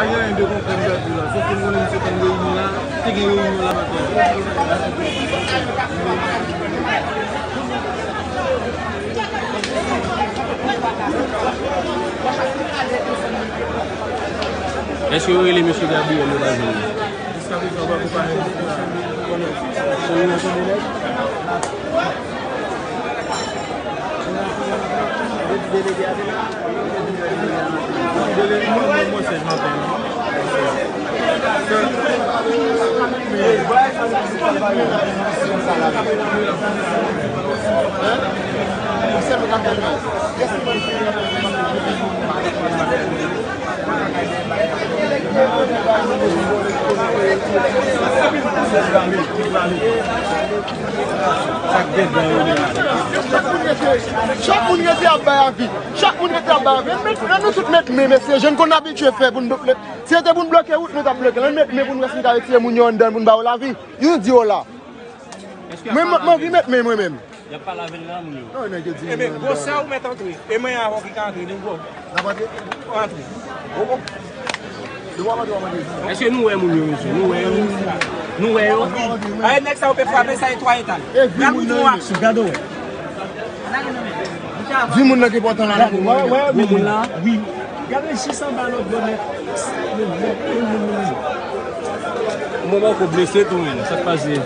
pa yon yon de kon kon de pou la. Sou kon kon yon kon yon yon la, te gen yon yon la maten. Eske yon ele M. Gabi yon yon la zon? Eska yon yon wak ou pa yon kon yon? Son yon son yon? Son yon son yon? Dele de ade la? Dele de ade la? konsej maten. Sak dek dan yon yon. Chak moun rete ap bay avi. Chak moun rete ap bay avi. Nan nou tout met me mesye. Jen kon abitue fe pou nou blok. Se te pou nou bloke wout nou ta bloke. Nan met me pou nou resmit avek se moun yon den pou nou ba ou la vi. Yon di ou la. Mwen vi met me mwen men. Ya pa la ven la moun yo. Non, nan gen di E men, go sa ou met antre. Eme yon avon ki ka antre. Den go. Antre. Antre. Eske nou we moun yo monsye, nou we yo. Nou we yo. Aye nek sa ou pe fwape sa yon 3 etan. Gap ou nou yon sou, gado we. Vi moun nan ki potan nan akou. Vi moun nan. Oui. Gade 600 balot bonet. Mwen mwen kou blese tou men. Sak pase.